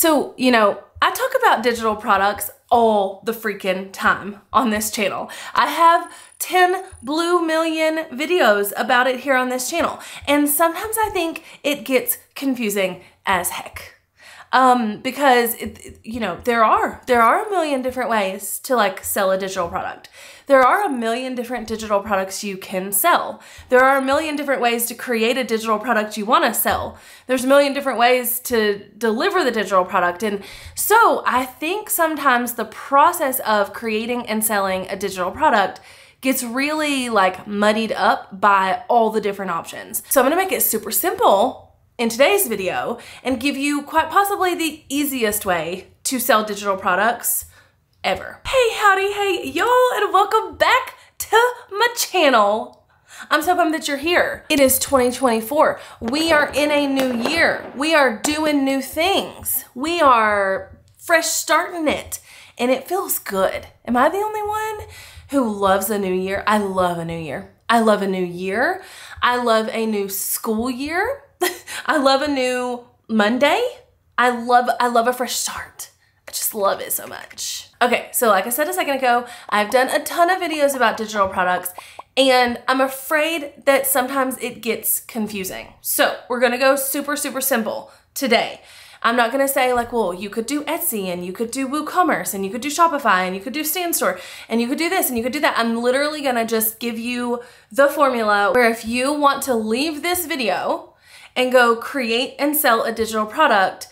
So, you know, I talk about digital products all the freaking time on this channel. I have 10 blue million videos about it here on this channel. And sometimes I think it gets confusing as heck. Um, because it, you know, there are, there are a million different ways to like sell a digital product. There are a million different digital products you can sell. There are a million different ways to create a digital product you want to sell. There's a million different ways to deliver the digital product. And so I think sometimes the process of creating and selling a digital product gets really like muddied up by all the different options. So I'm gonna make it super simple in today's video and give you quite possibly the easiest way to sell digital products ever. Hey, howdy, hey, y'all, and welcome back to my channel. I'm so pumped that you're here. It is 2024. We are in a new year. We are doing new things. We are fresh starting it, and it feels good. Am I the only one who loves a new year? I love a new year. I love a new year. I love a new school year. I love a new Monday. I love I love a fresh start. I just love it so much. Okay, so like I said a second ago, I've done a ton of videos about digital products and I'm afraid that sometimes it gets confusing. So we're gonna go super, super simple today. I'm not gonna say like, well, you could do Etsy and you could do WooCommerce and you could do Shopify and you could do StanStore and you could do this and you could do that. I'm literally gonna just give you the formula where if you want to leave this video and go create and sell a digital product,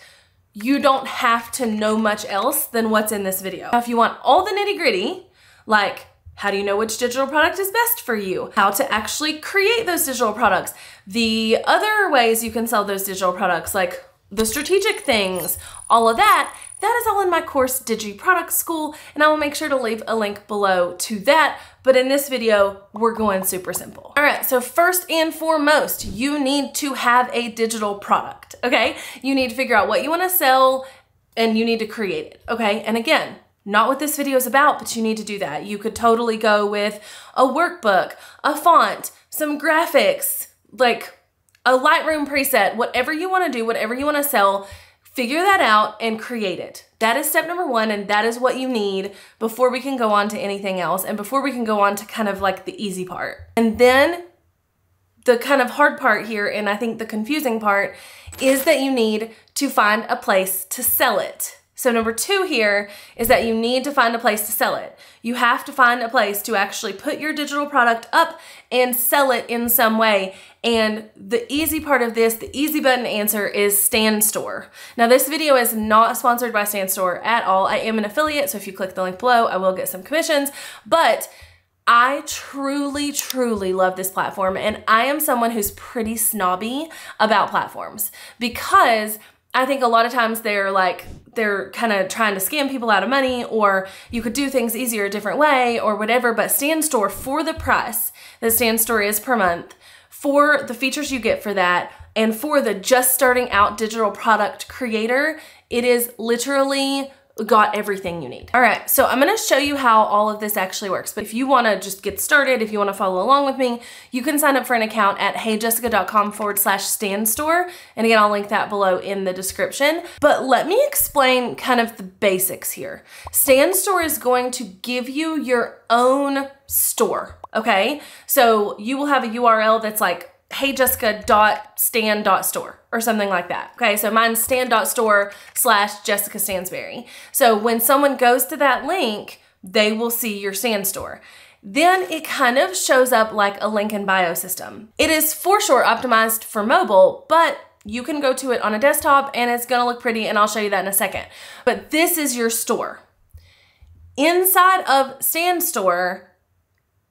you don't have to know much else than what's in this video. Now, if you want all the nitty gritty, like how do you know which digital product is best for you? How to actually create those digital products? The other ways you can sell those digital products, like the strategic things, all of that, that is all in my course Digi Product School, and I will make sure to leave a link below to that. But in this video, we're going super simple. All right, so first and foremost, you need to have a digital product, okay? You need to figure out what you wanna sell and you need to create it, okay? And again, not what this video is about, but you need to do that. You could totally go with a workbook, a font, some graphics, like a Lightroom preset, whatever you wanna do, whatever you wanna sell, figure that out and create it. That is step number one, and that is what you need before we can go on to anything else and before we can go on to kind of like the easy part. And then the kind of hard part here, and I think the confusing part, is that you need to find a place to sell it. So number two here is that you need to find a place to sell it. You have to find a place to actually put your digital product up and sell it in some way. And the easy part of this, the easy button answer is Stan Store. Now this video is not sponsored by Stan Store at all. I am an affiliate, so if you click the link below, I will get some commissions, but I truly, truly love this platform and I am someone who's pretty snobby about platforms because I think a lot of times they're like, they're kind of trying to scam people out of money or you could do things easier a different way or whatever. But Stan Store for the price that Stan Store is per month, for the features you get for that, and for the just starting out digital product creator, it is literally got everything you need. All right, so I'm gonna show you how all of this actually works. But if you wanna just get started, if you wanna follow along with me, you can sign up for an account at heyjessica.com forward slash StanStore. And again, I'll link that below in the description. But let me explain kind of the basics here. StanStore is going to give you your own store, okay? So you will have a URL that's like heyjessica.stan.store or something like that. Okay, so mine's stan.store slash Jessica Stansberry. So when someone goes to that link, they will see your Stan store. Then it kind of shows up like a link in bio system. It is for sure optimized for mobile, but you can go to it on a desktop and it's gonna look pretty and I'll show you that in a second. But this is your store. Inside of Stan Store,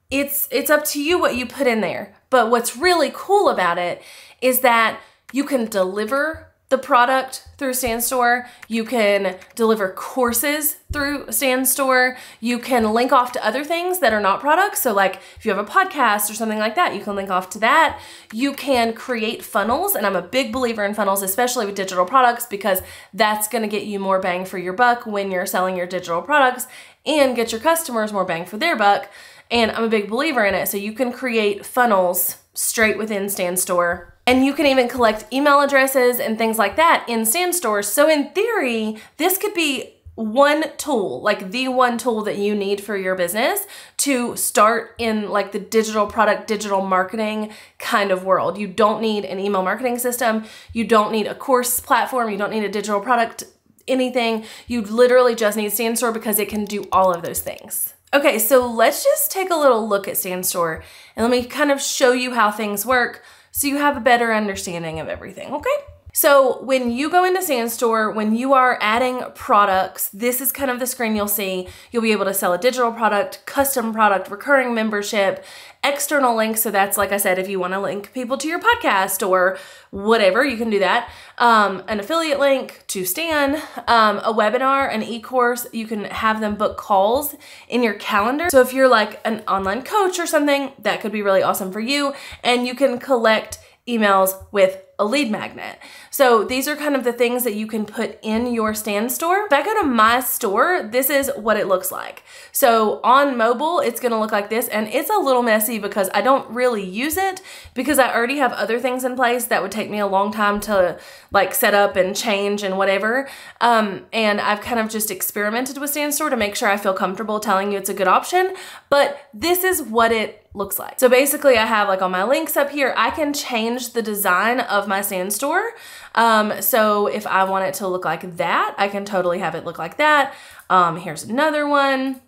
it's it's up to you what you put in there. But what's really cool about it is that you can deliver the product through StanStore. You can deliver courses through StanStore. You can link off to other things that are not products. So like if you have a podcast or something like that, you can link off to that. You can create funnels. And I'm a big believer in funnels, especially with digital products, because that's gonna get you more bang for your buck when you're selling your digital products and get your customers more bang for their buck. And I'm a big believer in it. So you can create funnels straight within StanStore And you can even collect email addresses and things like that in StanStore. So in theory, this could be one tool, like the one tool that you need for your business to start in like the digital product, digital marketing kind of world. You don't need an email marketing system. You don't need a course platform. You don't need a digital product, anything. You literally just need StanStore because it can do all of those things. Okay, so let's just take a little look at StanStore and let me kind of show you how things work so you have a better understanding of everything, okay? So when you go into StanStore, when you are adding products, this is kind of the screen you'll see. You'll be able to sell a digital product, custom product, recurring membership, external links. So that's like I said, if you want to link people to your podcast or whatever, you can do that. Um, an affiliate link to Stan, um, a webinar, an e-course. You can have them book calls in your calendar. So if you're like an online coach or something, that could be really awesome for you. And you can collect emails with a lead magnet. So these are kind of the things that you can put in your Stan Store. If I go to my store, this is what it looks like. So on mobile, it's gonna look like this and it's a little messy because I don't really use it because I already have other things in place that would take me a long time to like set up and change and whatever. Um, and I've kind of just experimented with Stan Store to make sure I feel comfortable telling you it's a good option, but this is what it looks like. So basically I have like all my links up here, I can change the design of my StanStore. Um, so if I want it to look like that, I can totally have it look like that. Um, here's another one.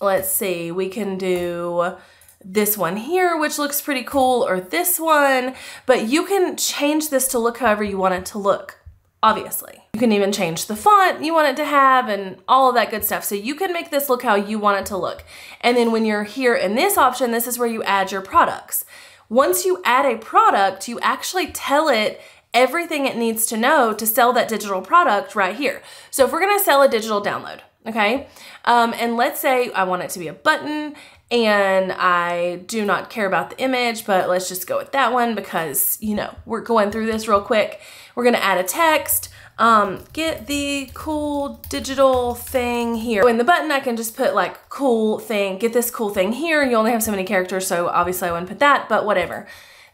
Let's see, we can do this one here, which looks pretty cool, or this one, but you can change this to look however you want it to look obviously. You can even change the font you want it to have and all of that good stuff. So you can make this look how you want it to look. And then when you're here in this option, this is where you add your products. Once you add a product, you actually tell it everything it needs to know to sell that digital product right here. So if we're gonna sell a digital download, okay? Um, and let's say I want it to be a button and I do not care about the image, but let's just go with that one because, you know, we're going through this real quick. We're gonna add a text, um, get the cool digital thing here. In the button, I can just put like cool thing, get this cool thing here. You only have so many characters, so obviously I wouldn't put that, but whatever.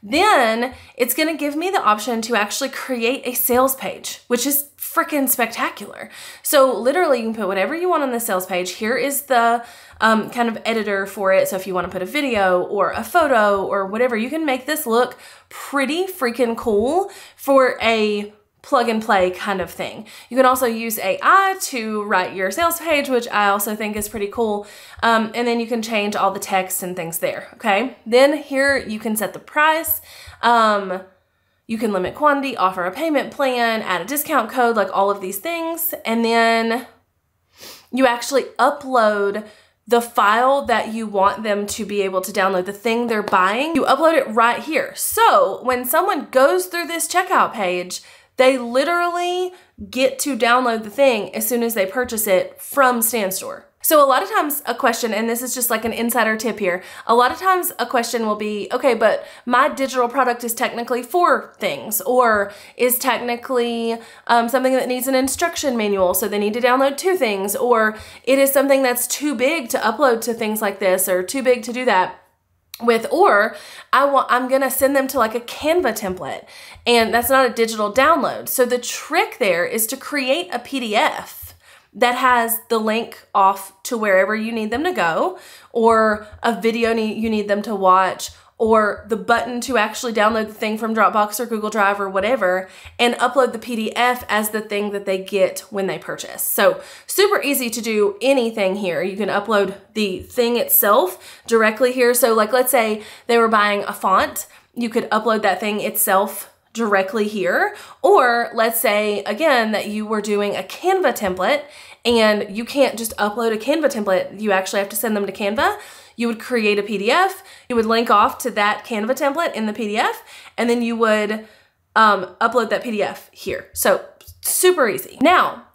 Then it's gonna give me the option to actually create a sales page, which is freaking spectacular. So literally you can put whatever you want on the sales page. Here is the um, kind of editor for it. So if you wanna put a video or a photo or whatever, you can make this look pretty freaking cool for a plug and play kind of thing. You can also use AI to write your sales page, which I also think is pretty cool. Um, and then you can change all the text and things there, okay? Then here you can set the price. Um, you can limit quantity, offer a payment plan, add a discount code, like all of these things. And then you actually upload the file that you want them to be able to download, the thing they're buying, you upload it right here. So when someone goes through this checkout page, they literally get to download the thing as soon as they purchase it from StanStore. So a lot of times a question, and this is just like an insider tip here, a lot of times a question will be, okay, but my digital product is technically four things, or is technically um, something that needs an instruction manual, so they need to download two things, or it is something that's too big to upload to things like this, or too big to do that with or I want I'm going to send them to like a Canva template and that's not a digital download. So the trick there is to create a PDF that has the link off to wherever you need them to go or a video you need them to watch or the button to actually download the thing from Dropbox or Google Drive or whatever and upload the PDF as the thing that they get when they purchase. So super easy to do anything here. You can upload the thing itself directly here. So like let's say they were buying a font, you could upload that thing itself directly here. Or let's say again that you were doing a Canva template and you can't just upload a Canva template. You actually have to send them to Canva you would create a PDF, you would link off to that Canva template in the PDF, and then you would um, upload that PDF here. So super easy. Now,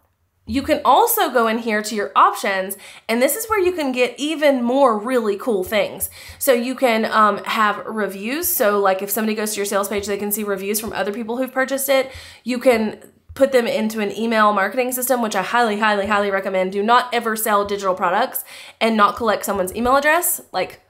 you can also go in here to your options, and this is where you can get even more really cool things. So you can um, have reviews. So like if somebody goes to your sales page, they can see reviews from other people who've purchased it. You can put them into an email marketing system, which I highly, highly, highly recommend. Do not ever sell digital products and not collect someone's email address. Like,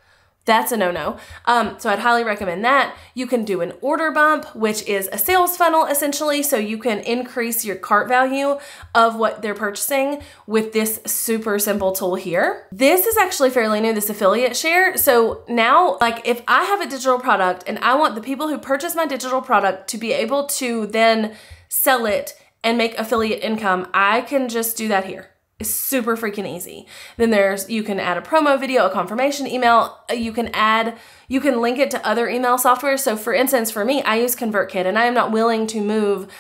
That's a no-no. Um, so I'd highly recommend that. You can do an order bump, which is a sales funnel essentially. So you can increase your cart value of what they're purchasing with this super simple tool here. This is actually fairly new, this affiliate share. So now, like if I have a digital product and I want the people who purchase my digital product to be able to then sell it and make affiliate income, I can just do that here super freaking easy. Then there's, you can add a promo video, a confirmation email. Uh, you can add, you can link it to other email software. So for instance, for me, I use ConvertKit and I am not willing to move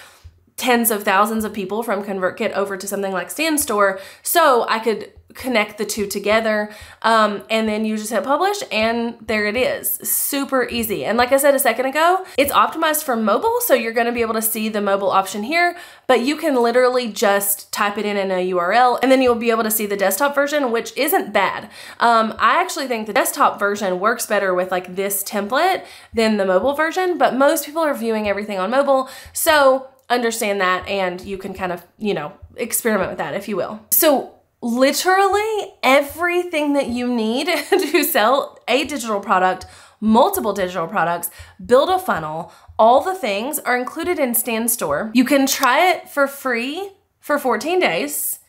tens of thousands of people from ConvertKit over to something like StanStore. So I could connect the two together um, and then you just hit publish and there it is super easy and like I said a second ago it's optimized for mobile so you're going to be able to see the mobile option here but you can literally just type it in in a URL and then you'll be able to see the desktop version which isn't bad um, I actually think the desktop version works better with like this template than the mobile version but most people are viewing everything on mobile so understand that and you can kind of you know experiment with that if you will so literally everything that you need to sell a digital product, multiple digital products, build a funnel, all the things are included in Stan Store. You can try it for free for 14 days.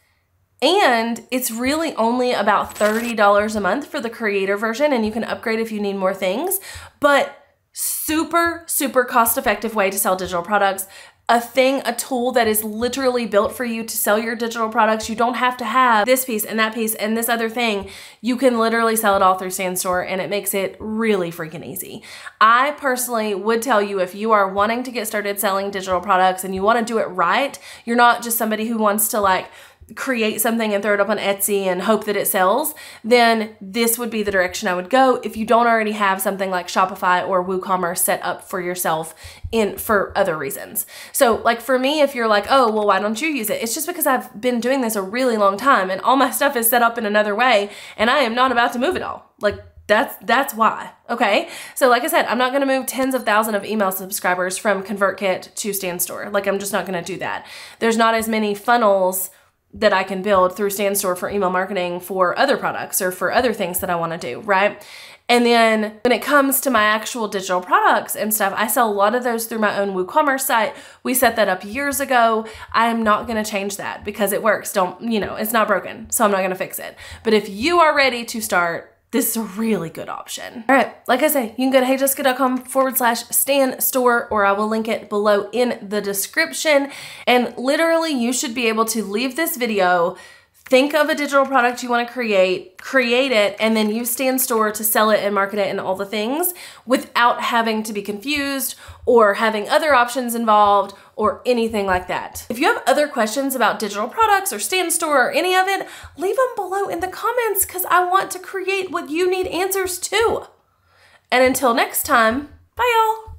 And it's really only about $30 a month for the creator version, and you can upgrade if you need more things. But super, super cost effective way to sell digital products a thing, a tool that is literally built for you to sell your digital products. You don't have to have this piece and that piece and this other thing. You can literally sell it all through StanStore and it makes it really freaking easy. I personally would tell you if you are wanting to get started selling digital products and you want to do it right, you're not just somebody who wants to like create something and throw it up on Etsy and hope that it sells, then this would be the direction I would go if you don't already have something like Shopify or WooCommerce set up for yourself in for other reasons. So like for me, if you're like, oh, well, why don't you use it? It's just because I've been doing this a really long time and all my stuff is set up in another way and I am not about to move it all. Like that's that's why. Okay. So like I said, I'm not gonna move tens of thousands of email subscribers from ConvertKit to StanStore. Like I'm just not gonna do that. There's not as many funnels that I can build through StanStore for email marketing for other products or for other things that I want to do, right? And then when it comes to my actual digital products and stuff, I sell a lot of those through my own WooCommerce site. We set that up years ago. I'm not going to change that because it works. Don't, you know, it's not broken. So I'm not going to fix it. But if you are ready to start this is a really good option. All right, like I say, you can go to heyjessica.com forward slash stan store, or I will link it below in the description. And literally, you should be able to leave this video think of a digital product you want to create, create it, and then you use StanStore to sell it and market it and all the things without having to be confused or having other options involved or anything like that. If you have other questions about digital products or Stan Store or any of it, leave them below in the comments because I want to create what you need answers to. And until next time, bye y'all.